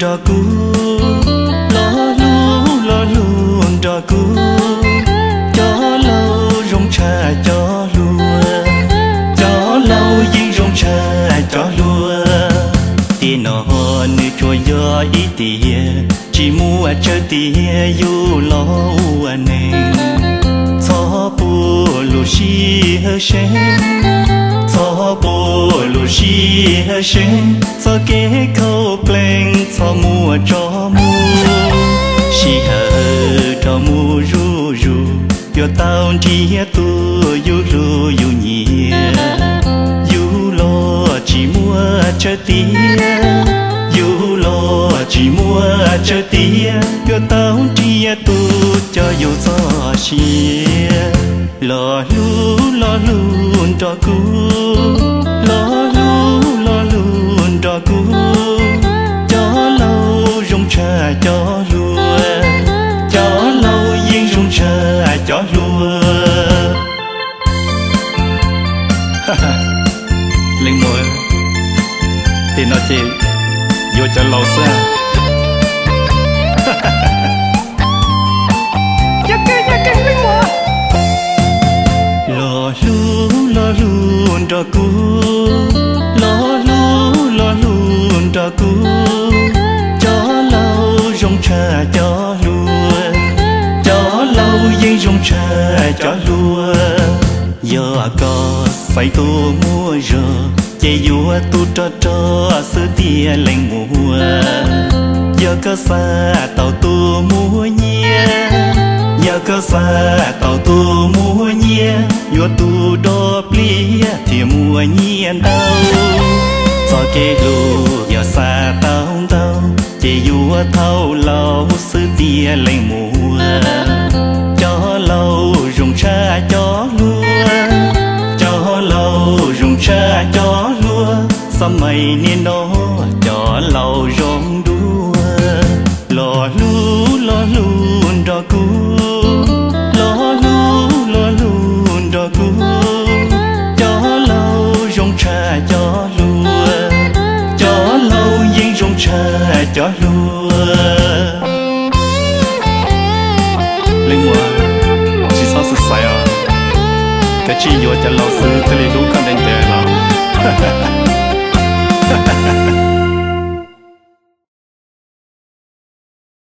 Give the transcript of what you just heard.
đò cú rong lu. Cho luôn gió ý tiền chỉ mua chơi tiền yêu lo nè cho bù lu xi hơi sen. Cho bù lu xi hơi sen. Cho kế câu pleng cho mua cho mua xi hơi cho mua ru ru yo tao chỉ tu yo ru yo nhia yo lo chỉ mua cho tiền yo lo chỉ mua cho tia cho tao tia tu cho dù cho xia lo lu, lo luôn cho cu. Lo lu, lo luôn cho cu. Cho lâu rong trà cho lùa. Cho lâu yên rong trà cho lùa. Lên mùa thì nó chỉ vô cho lâu xa. Cho cu lo lu lo lu cho cu cho lâu rong trà cho lùa. Cho lâu dây rong trà cho lùa. Giờ có phải tu mua giờ chạy vua tu cho cho sư tia lên mùa. Giờ có xa tàu tu mua nhia. Giờ có xa tàu tu mua nhia vua tu đô plia thì mùa nhiên đâu cho kê lù giờ xa tao tao chỉ vua thâu lâu sư tia lên mùa. Cho lâu rung cha cho lúa, cho lâu rung cha cho lúa. Sao mày nên nó cho lâu rong đua. Lò lu lò lu cha cho lúa linh hoa chỉ sao sự sai à? Cái chi vô cho lão sư cái lý đủ con đen tè nào.